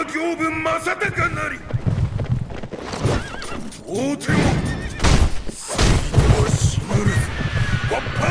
は行分正隆なり。手を。ついは死ぬるわっぱ